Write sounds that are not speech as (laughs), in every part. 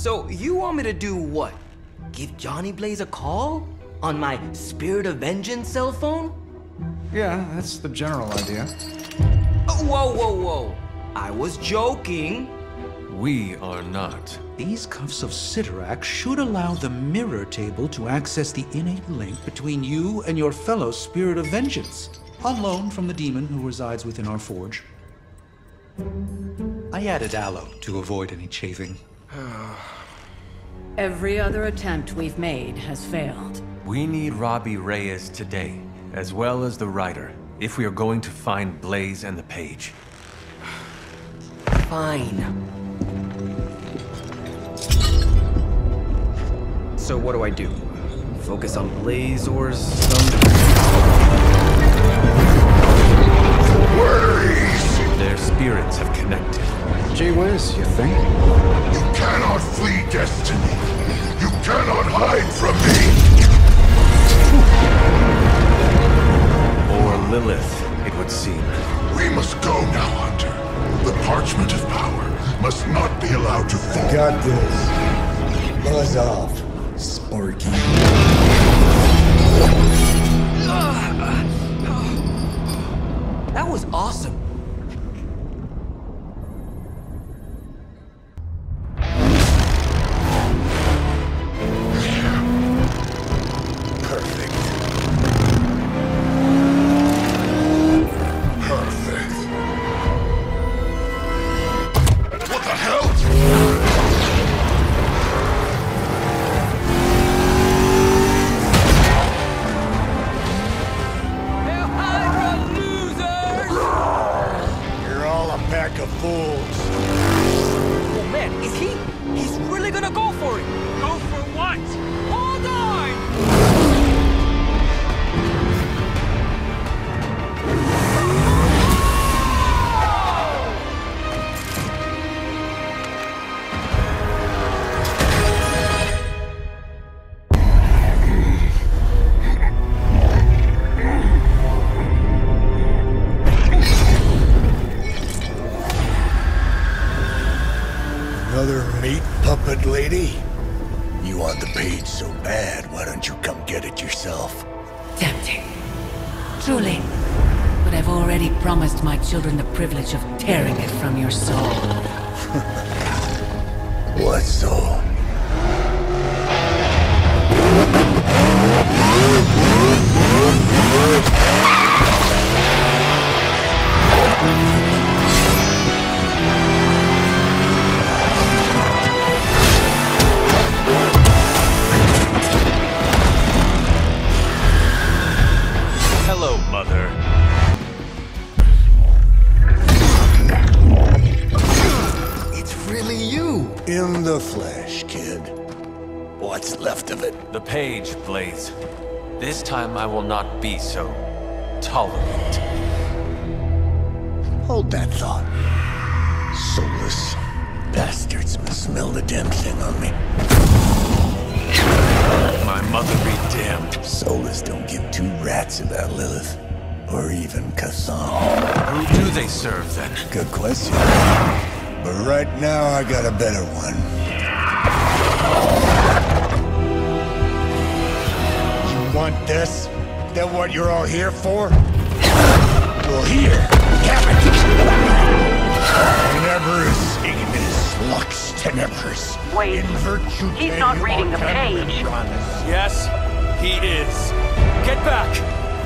So, you want me to do what? Give Johnny Blaze a call? On my Spirit of Vengeance cell phone? Yeah, that's the general idea. Oh, whoa, whoa, whoa. I was joking. We are not. These cuffs of Cyttorak should allow the mirror table to access the innate link between you and your fellow Spirit of Vengeance, on loan from the demon who resides within our forge. I added aloe to avoid any chafing. (sighs) Every other attempt we've made has failed. We need Robbie Reyes today, as well as the writer, if we are going to find Blaze and the page. Fine. So what do I do? Focus on Blaze or some... Blaze! Their spirits have connected. Gee whiz, you think? Buzz off, Sparky. That was awesome. You want the page so bad, why don't you come get it yourself? Tempting. Truly. But I've already promised my children the privilege of tearing it from your soul. (laughs) What soul? Hello, (laughs) time I will not be so tolerant. Hold that thought. Soulless bastards must smell the damn thing on me. My mother be damned. Soulless don't give two rats about Lilith. Or even Chthon. Who do they serve then? Good question. But right now, I got a better one. Want this? That what you're all here for? Well, here, have it! Tenebris ignis lux tenebris. Wait, In virtue he's not reading the mortem page. Yes, he is. Get back!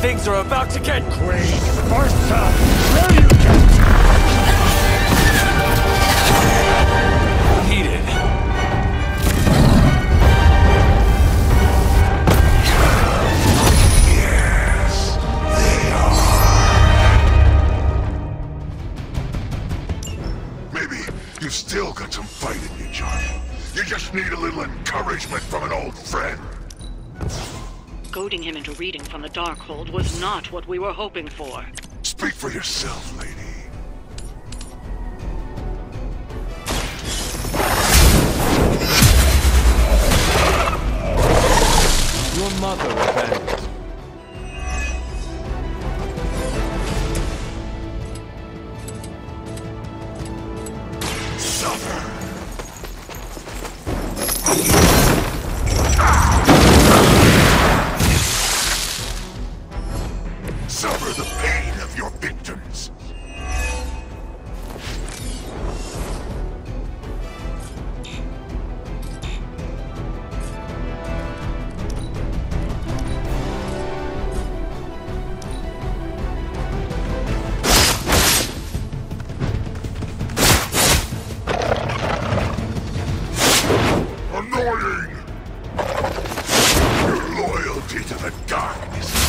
Things are about to get Quaid Sparta, reading from the Darkhold was not what we were hoping for. Speak for yourself, lady. Your mother Suffer the pain of your victims. Annoying! Your loyalty to the darkness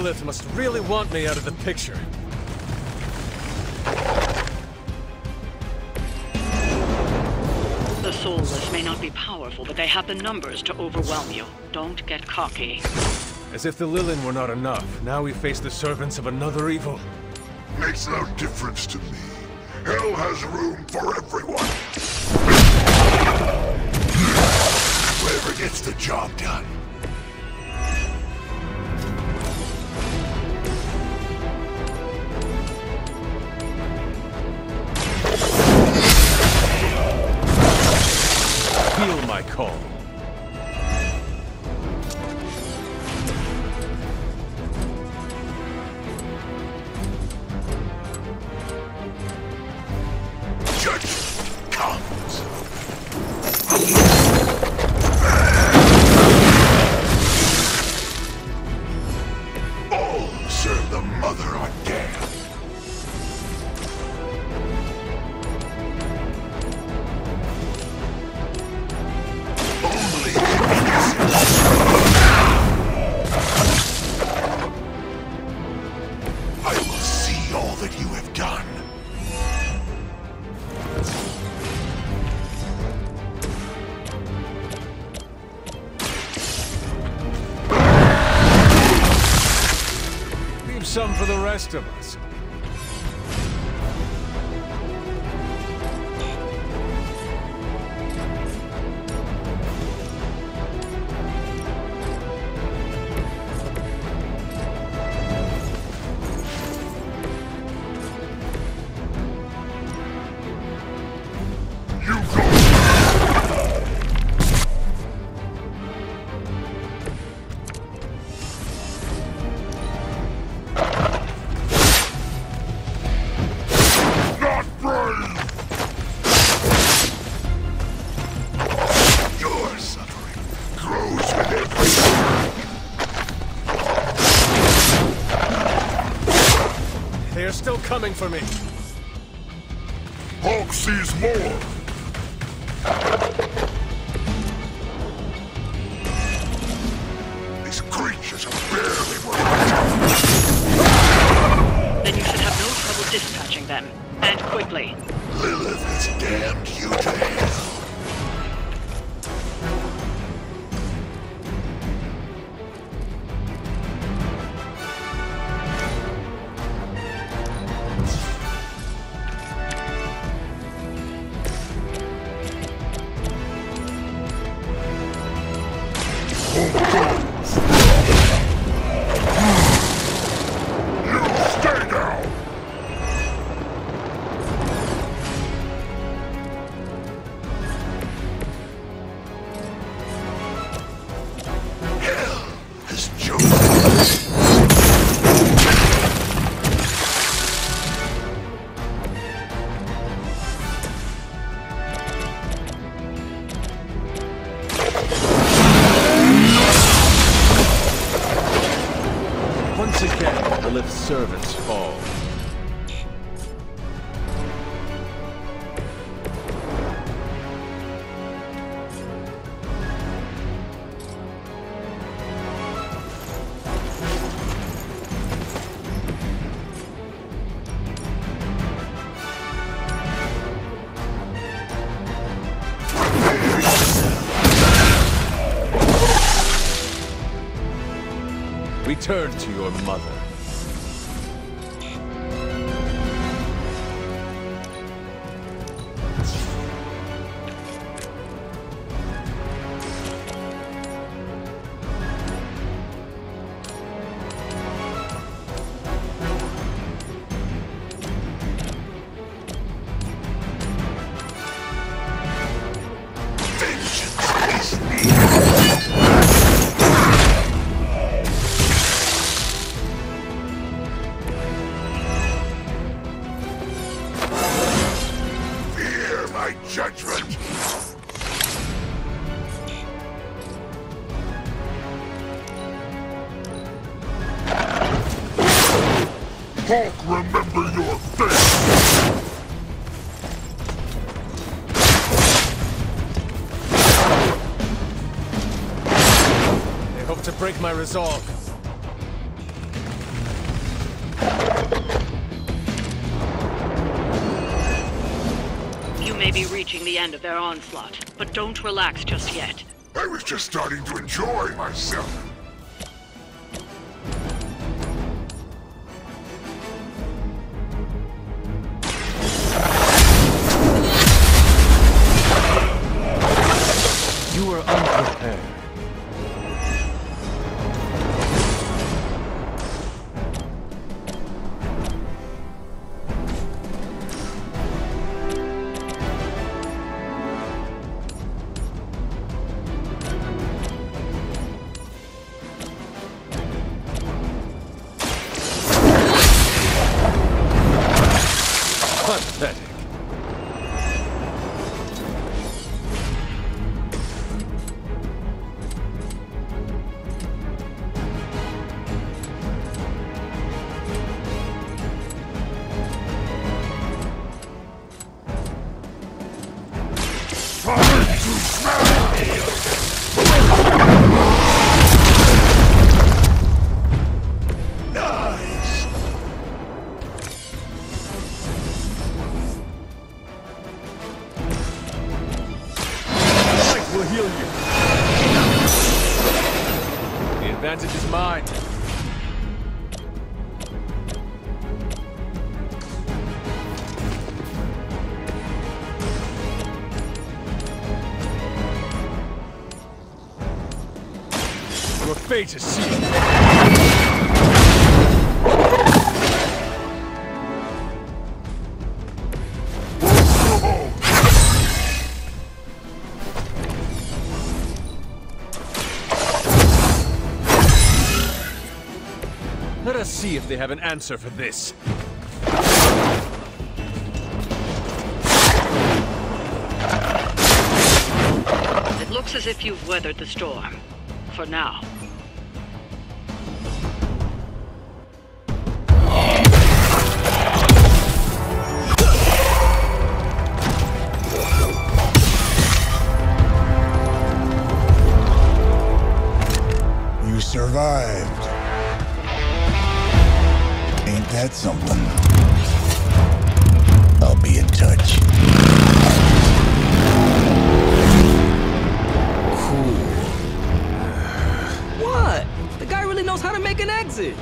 Lilith must really want me out of the picture. The soulless may not be powerful, but they have the numbers to overwhelm you. Don't get cocky. As if the Lilin were not enough, now we face the servants of another evil. Makes no difference to me. Hell has room for everyone. Whoever gets the job done. Call. Judgment serve the Mother Ardan. Only some for the rest of us. They are still coming for me. Hulk sees more. These creatures are barely worth Then you should have no trouble dispatching them. And quickly. Lilith has damned you to Return to your mother. Vengeance. To break my resolve. You may be reaching the end of their onslaught, but don't relax just yet. I was just starting to enjoy myself. Fate. Let us see if they have an answer for this. It looks as if you've weathered the storm. For now. Survived. Ain't that something? I'll be in touch. Cool. What? The guy really knows how to make an exit.